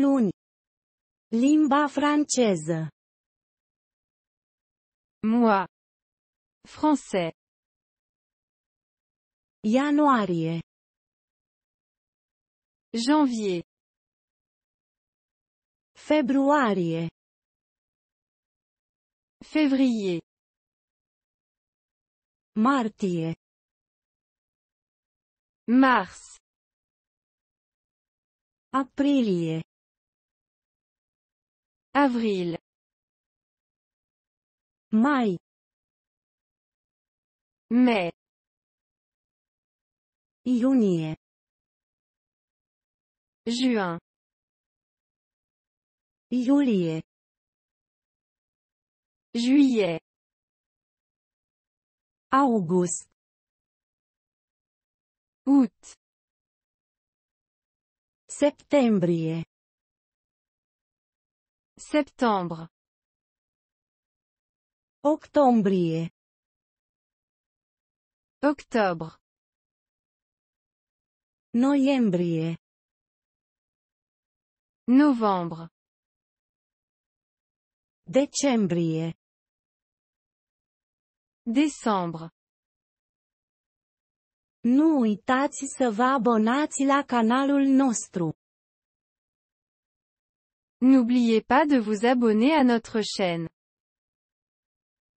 Luni. Limba franceză. Moi. Français. Ianuarie. Janvier. Februarie. Février. Martie. Mars. Aprilie. Avril. Mai. Mai. Juin. Iulie. Juillet. August. Août. Septembrie. Septembre. Octombrie. Octobre. Noiembrie. Novembre. Decembrie. Décembre. Nu uitați să vă abonați la canalul nostru. N'oubliez pas de vous abonner à notre chaîne.